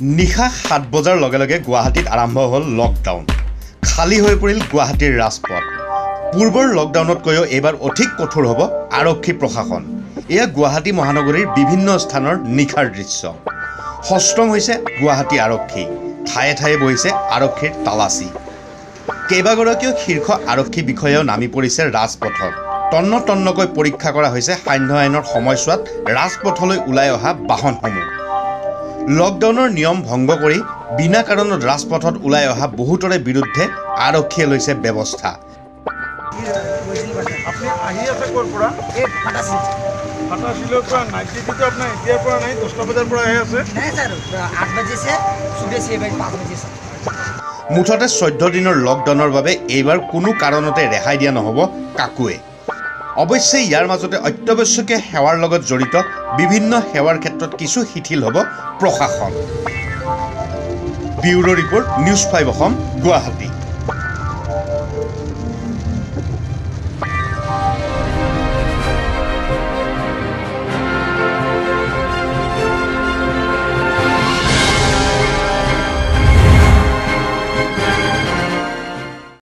নিশা সাত বজাৰ লগে লগে গুৱাহাটীত আৰম্ভ হ'ল লকডাউন খালী হৈ পৰিল গুৱাহাটীৰ ৰাজপথ। পূৰ্বৰ লকডাউনতকৈও এইবাৰ অধিক কঠোৰ হ'ব আৰক্ষী প্ৰশাসন। এয়া গুৱাহাটী মহানগৰীৰ বিভিন্ন স্থানৰ নিশাৰ দৃশ্য। সষ্টম হৈছে গুৱাহাটী আৰক্ষী। ঠায়ে ঠায়ে বহিছে আৰক্ষীৰ তালাচী। কেইবাগৰাকীও শীৰ্ষ আৰক্ষী বিষয়াও নামি পৰিছে ৰাজপথত। তন্ন তন্নকৈ পৰীক্ষা কৰা হৈছে সান্ধ্য আইনৰ সময়ছোৱাত ৰাজপথলৈ ওলাই অহা বাহনসমূহ। লকডাউনৰ নিয়ম ভংগ কৰি বিনা কাৰণত ৰাজপথত ওলাই অহা বহুতৰে বিৰুদ্ধে আৰক্ষীয়ে লৈছে ব্যৱস্থা। মুঠতে চৈধ্য দিনৰ লকডাউনৰ বাবে এইবাৰ কোনো কাৰণতে ৰেহাই দিয়া নহ'ব কাকোৱে। অৱশ্যে ইয়াৰ মাজতে অত্যাৱশ্যকীয় সেৱাৰ লগত জড়িত বিভিন্ন সেৱাৰ ক্ষেত্ৰত কিছু শিথিল হ'ব প্ৰশাসন। Bureau' report news five Assam Guwahati.